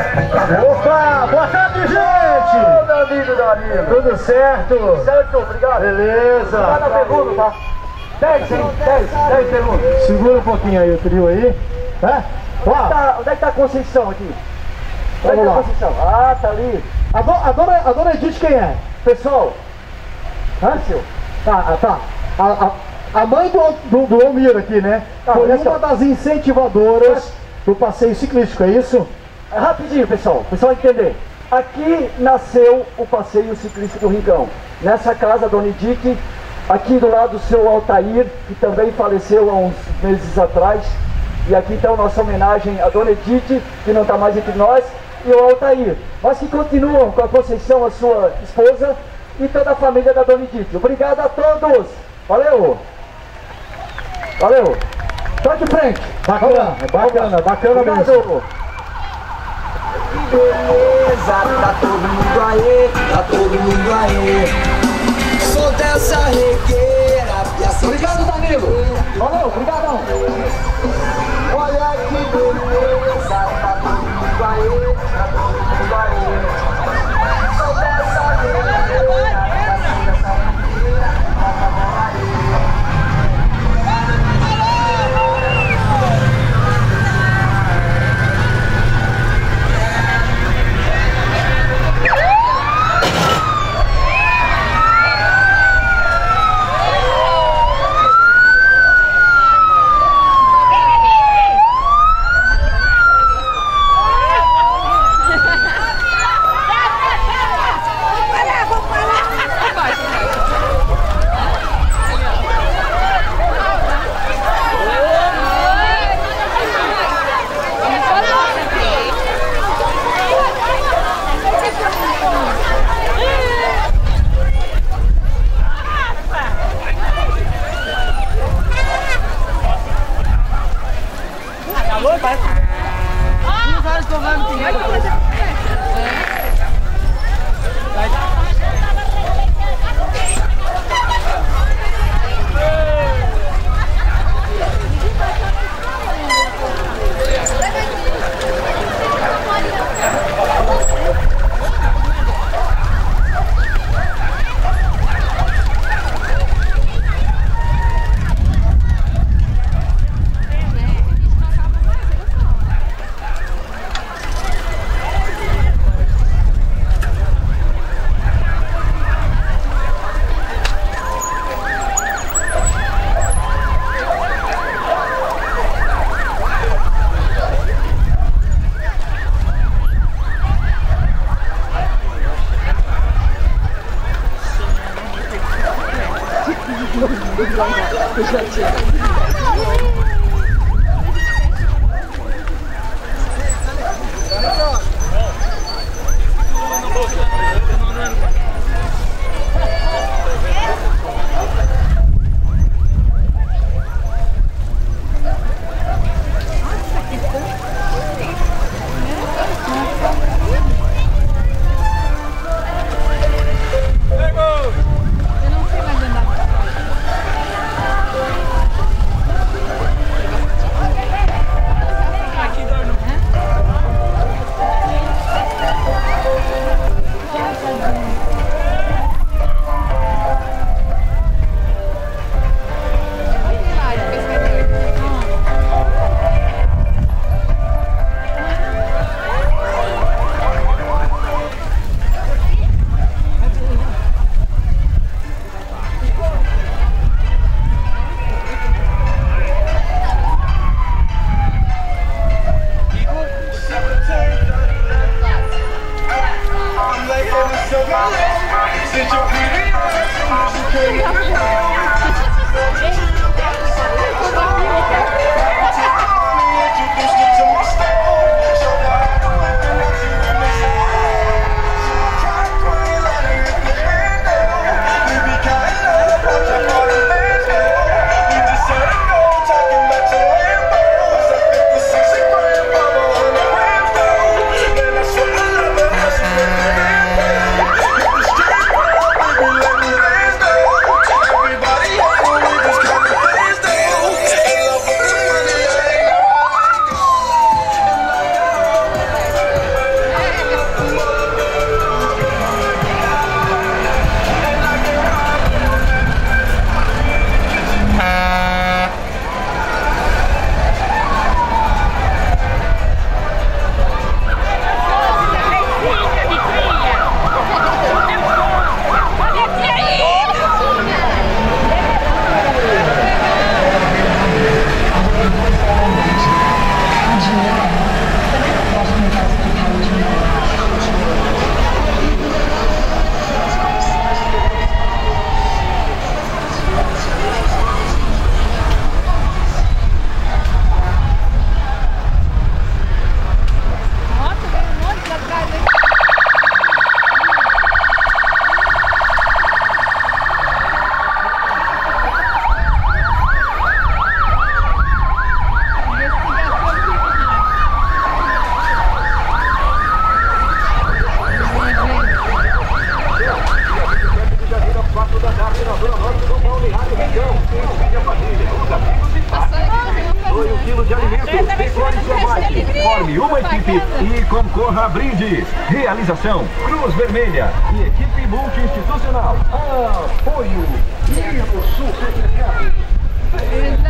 Opa, boa tarde, gente! meu amigo, meu amigo. Tudo certo? Certo, obrigado. Beleza. Tá na pergunta, tá? 10, hein? 10, 10 perguntas. Segura um pouquinho aí o trio aí. É? Ó, Tá, onde é que tá a Conceição aqui? Onde é Vamos que tá a Conceição? Ah, tá ali. a, do- a dona, a dona Edith quem é? Pessoal, Hã? Tá, ah, tá. A, a, a mãe do, do, do Almir aqui, né? Ah, Foi uma só. das incentivadoras do passeio ciclístico, é isso? é rapidinho, pessoal, o pessoal entender. Aqui nasceu o passeio ciclista do Rincão. Nessa casa, Dona Edith, aqui do lado o seu Altair, que também faleceu há uns meses atrás. E aqui então nossa homenagem à Dona Edith, que não está mais entre nós, e o Altair. Mas que continuam com a Conceição, a sua esposa, e toda a família da Dona Edith. Obrigado a todos! Valeu! Valeu! Só de frente! Bacana, bacana, bacana mesmo. Beleza, tá todo mundo aí, tá todo mundo aí. Sou dessa regueira, assim Obrigado, Danilo! Valeu, obrigadão! olha que beleza, tá todo mundo aí, tá todo mundo aí. pasa? No sabes cómo a Let's go. E um quilo de alimento, uma equipe e concorra a brindes. Realização, Cruz Vermelha e equipe multi-institucional. Apoio, Rio. Eles